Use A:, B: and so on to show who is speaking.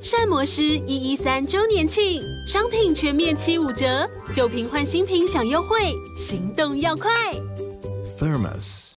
A: 膳魔师一一三周年庆商品全面七五折旧瓶换新瓶享优惠行动要快。
B: Thermos